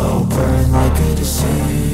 A slow burn like a disease